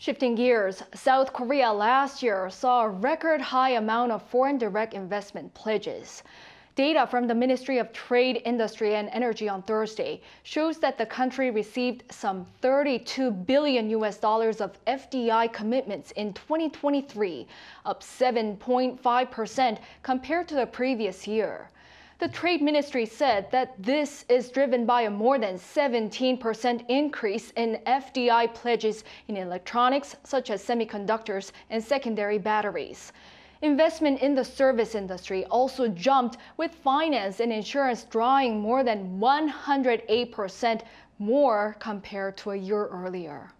Shifting gears, South Korea last year saw a record high amount of foreign direct investment pledges. Data from the Ministry of Trade, Industry and Energy on Thursday shows that the country received some 32 billion US dollars of FDI commitments in 2023, up 7.5% compared to the previous year. The Trade Ministry said that this is driven by a more than 17% increase in FDI pledges in electronics such as semiconductors and secondary batteries. Investment in the service industry also jumped, with finance and insurance drawing more than 108% more compared to a year earlier.